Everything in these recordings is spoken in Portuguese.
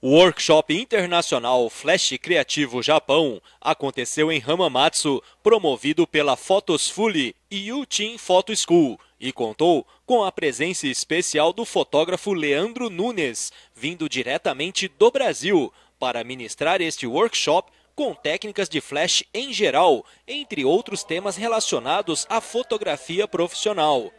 O workshop internacional Flash Criativo Japão aconteceu em Hamamatsu, promovido pela Photosfully e U-Team Photo School, e contou com a presença especial do fotógrafo Leandro Nunes, vindo diretamente do Brasil, para ministrar este workshop com técnicas de flash em geral, entre outros temas relacionados à fotografia profissional.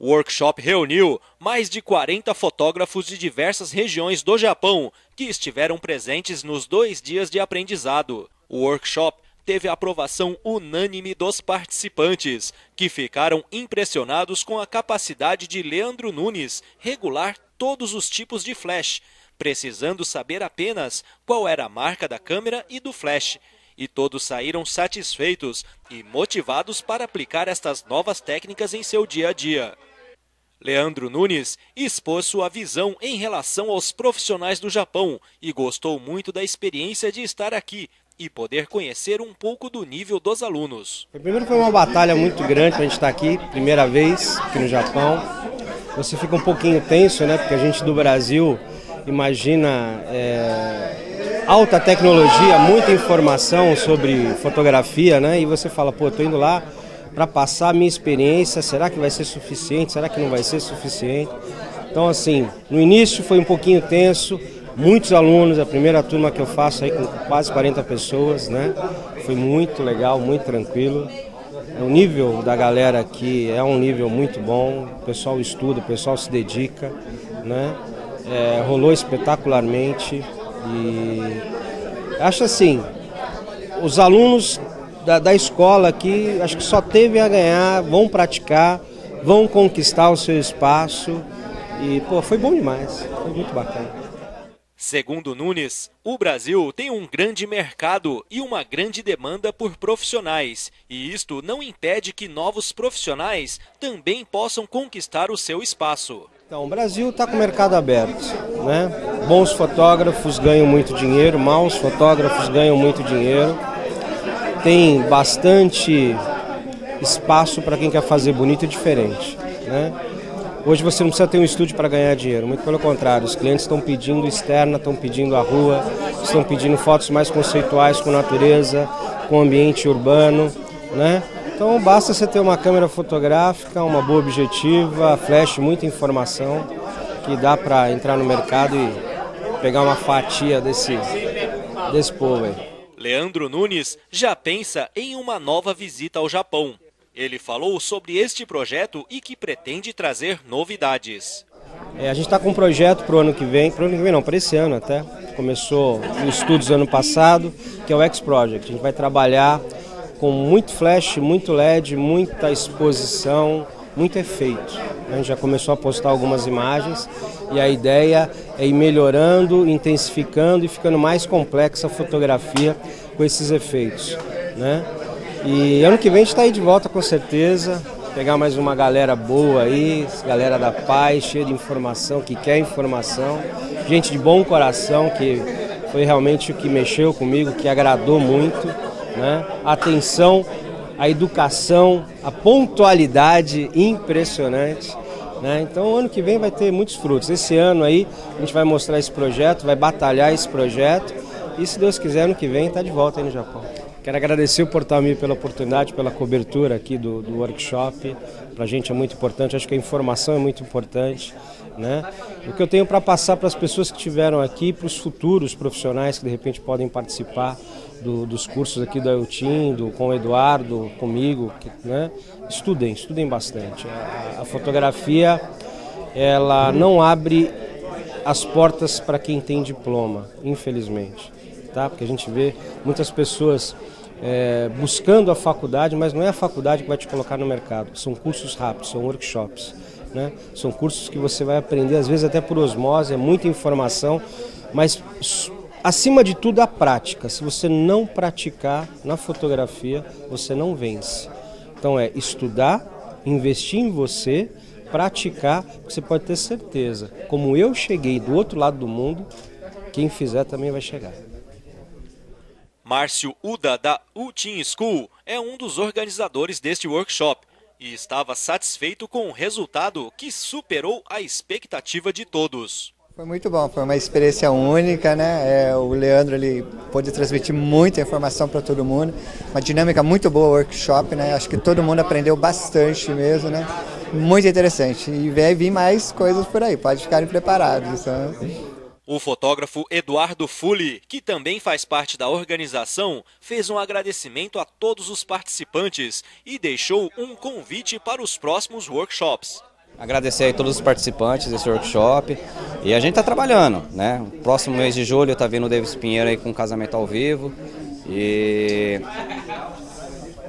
O workshop reuniu mais de 40 fotógrafos de diversas regiões do Japão que estiveram presentes nos dois dias de aprendizado. O workshop teve a aprovação unânime dos participantes, que ficaram impressionados com a capacidade de Leandro Nunes regular todos os tipos de flash, precisando saber apenas qual era a marca da câmera e do flash. E todos saíram satisfeitos e motivados para aplicar estas novas técnicas em seu dia a dia. Leandro Nunes expôs sua visão em relação aos profissionais do Japão e gostou muito da experiência de estar aqui e poder conhecer um pouco do nível dos alunos. Primeiro foi uma batalha muito grande para a gente estar aqui, primeira vez aqui no Japão. Você fica um pouquinho tenso, né? Porque a gente do Brasil imagina é, alta tecnologia, muita informação sobre fotografia, né? E você fala, pô, tô indo lá para passar a minha experiência, será que vai ser suficiente? Será que não vai ser suficiente? Então, assim, no início foi um pouquinho tenso, muitos alunos, a primeira turma que eu faço aí com quase 40 pessoas, né? Foi muito legal, muito tranquilo. O nível da galera aqui é um nível muito bom, o pessoal estuda, o pessoal se dedica, né? É, rolou espetacularmente e acho assim, os alunos da, da escola aqui, acho que só teve a ganhar, vão praticar, vão conquistar o seu espaço e pô, foi bom demais, foi muito bacana. Segundo Nunes, o Brasil tem um grande mercado e uma grande demanda por profissionais, e isto não impede que novos profissionais também possam conquistar o seu espaço. Então, o Brasil está com o mercado aberto, né? Bons fotógrafos ganham muito dinheiro, maus fotógrafos ganham muito dinheiro tem bastante espaço para quem quer fazer bonito e diferente. Né? Hoje você não precisa ter um estúdio para ganhar dinheiro, muito pelo contrário, os clientes estão pedindo externa, estão pedindo a rua, estão pedindo fotos mais conceituais com natureza, com ambiente urbano. Né? Então basta você ter uma câmera fotográfica, uma boa objetiva, flash, muita informação, que dá para entrar no mercado e pegar uma fatia desse, desse povo aí. Leandro Nunes já pensa em uma nova visita ao Japão. Ele falou sobre este projeto e que pretende trazer novidades. É, a gente está com um projeto para o ano que vem, para o ano que vem não, para esse ano até. Começou os estudos ano passado, que é o X-Project. A gente vai trabalhar com muito flash, muito LED, muita exposição, muito efeito. A gente já começou a postar algumas imagens e a ideia é ir melhorando, intensificando e ficando mais complexa a fotografia com esses efeitos. Né? E ano que vem a gente está aí de volta com certeza, pegar mais uma galera boa aí, galera da paz, cheia de informação, que quer informação, gente de bom coração, que foi realmente o que mexeu comigo, que agradou muito. Né? Atenção a educação, a pontualidade impressionante. Né? Então, ano que vem vai ter muitos frutos. Esse ano aí a gente vai mostrar esse projeto, vai batalhar esse projeto e, se Deus quiser, ano que vem está de volta aí no Japão. Quero agradecer o Portal Mi pela oportunidade, pela cobertura aqui do, do workshop. Para a gente é muito importante, acho que a informação é muito importante. Né? O que eu tenho para passar para as pessoas que estiveram aqui, para os futuros profissionais que de repente podem participar do, dos cursos aqui da Eutim, do, com o Eduardo, comigo, que, né? estudem, estudem bastante. A, a fotografia ela não abre as portas para quem tem diploma, infelizmente, tá? Porque a gente vê muitas pessoas é, buscando a faculdade, mas não é a faculdade que vai te colocar no mercado. São cursos rápidos, são workshops. Né? São cursos que você vai aprender, às vezes até por osmose, é muita informação, mas acima de tudo a prática. Se você não praticar na fotografia, você não vence. Então é estudar, investir em você, praticar, você pode ter certeza, como eu cheguei do outro lado do mundo, quem fizer também vai chegar. Márcio Uda, da Utin School, é um dos organizadores deste workshop e estava satisfeito com o resultado que superou a expectativa de todos. Foi muito bom, foi uma experiência única, né? É, o Leandro ele pôde transmitir muita informação para todo mundo, uma dinâmica muito boa workshop, né? Acho que todo mundo aprendeu bastante mesmo, né? Muito interessante. E vai vir mais coisas por aí, pode ficarem preparados. Né? O fotógrafo Eduardo Fuli, que também faz parte da organização, fez um agradecimento a todos os participantes e deixou um convite para os próximos workshops. Agradecer a todos os participantes desse workshop e a gente está trabalhando, né? próximo mês de julho está vindo o Davis Pinheiro aí com casamento ao vivo e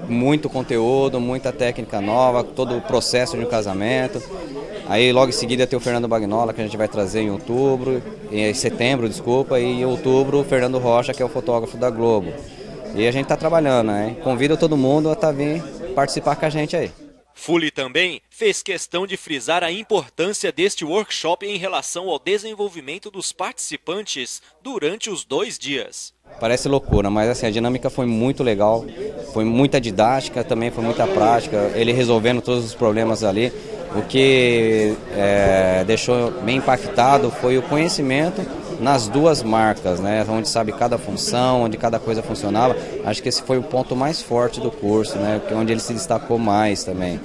muito conteúdo, muita técnica nova, todo o processo de um casamento. Aí logo em seguida tem o Fernando Bagnola que a gente vai trazer em outubro, em setembro, desculpa, e em outubro o Fernando Rocha que é o fotógrafo da Globo. E a gente está trabalhando, né? Convido todo mundo a tá vir participar com a gente aí. Fully também fez questão de frisar a importância deste workshop em relação ao desenvolvimento dos participantes durante os dois dias. Parece loucura, mas assim, a dinâmica foi muito legal, foi muita didática, também foi muita prática, ele resolvendo todos os problemas ali. O que é, deixou bem impactado foi o conhecimento nas duas marcas, né, onde sabe cada função, onde cada coisa funcionava. Acho que esse foi o ponto mais forte do curso, né, onde ele se destacou mais também.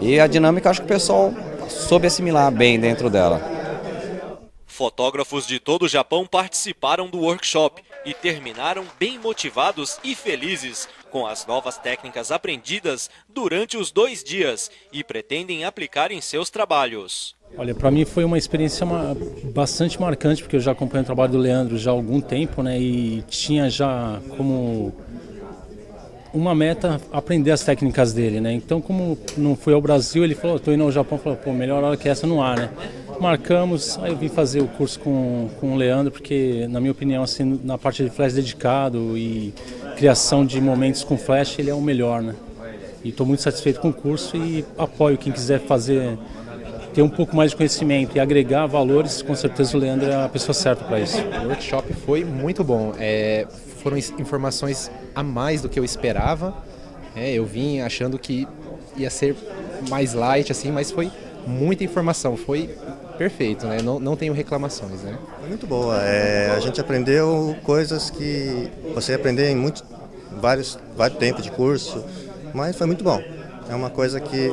E a dinâmica, acho que o pessoal soube assimilar bem dentro dela. Fotógrafos de todo o Japão participaram do workshop e terminaram bem motivados e felizes com as novas técnicas aprendidas durante os dois dias e pretendem aplicar em seus trabalhos. Olha, para mim foi uma experiência bastante marcante, porque eu já acompanho o trabalho do Leandro já há algum tempo, né? E tinha já como uma meta aprender as técnicas dele, né? Então, como não foi ao Brasil, ele falou, estou indo ao Japão, falou, pô, melhor hora que essa no ar, né? Marcamos, aí eu vim fazer o curso com, com o Leandro, porque, na minha opinião, assim, na parte de flash dedicado e criação de momentos com flash, ele é o melhor, né? E estou muito satisfeito com o curso e apoio quem quiser fazer ter um pouco mais de conhecimento e agregar valores, com certeza o Leandro é a pessoa certa para isso. O workshop foi muito bom. É, foram informações a mais do que eu esperava. É, eu vim achando que ia ser mais light, assim, mas foi muita informação. Foi perfeito, né? Não, não tenho reclamações, né? Foi muito boa. É, a gente aprendeu coisas que você aprender em muito, vários, vários tempos de curso, mas foi muito bom. É uma coisa que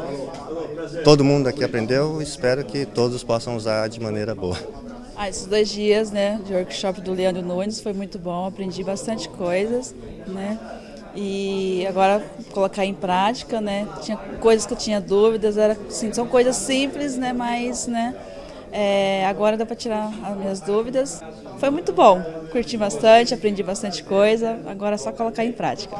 todo mundo aqui aprendeu e espero que todos possam usar de maneira boa. Ah, esses dois dias né, de workshop do Leandro Nunes foi muito bom, aprendi bastante coisas, né? E agora colocar em prática, né? Tinha coisas que eu tinha dúvidas, era, assim, são coisas simples, né? Mas, né? É, agora dá para tirar as minhas dúvidas. Foi muito bom, curti bastante, aprendi bastante coisa, agora é só colocar em prática.